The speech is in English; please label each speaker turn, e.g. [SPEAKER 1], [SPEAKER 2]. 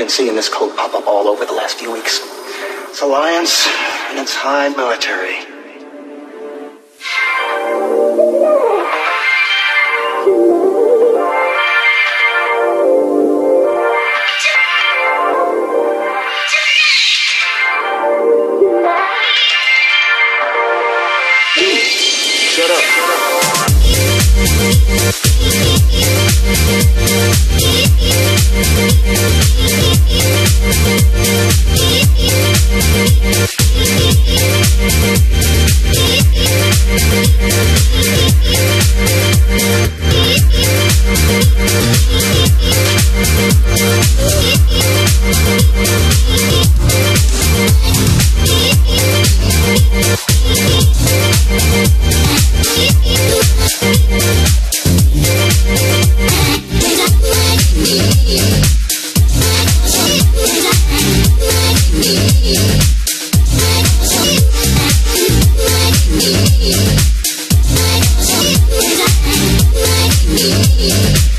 [SPEAKER 1] been seeing this code pop up all over the last few weeks. It's Alliance, and it's high military. Shut up. Thank Yeah.